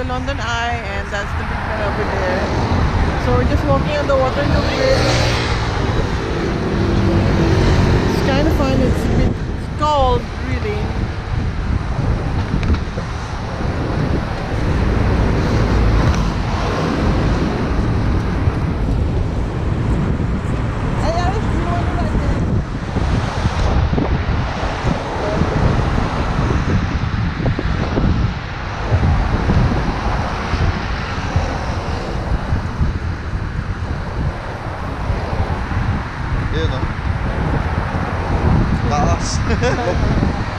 the London Eye, and that's the big one over there. So we're just walking on the Waterloo Bridge. não, Nossa.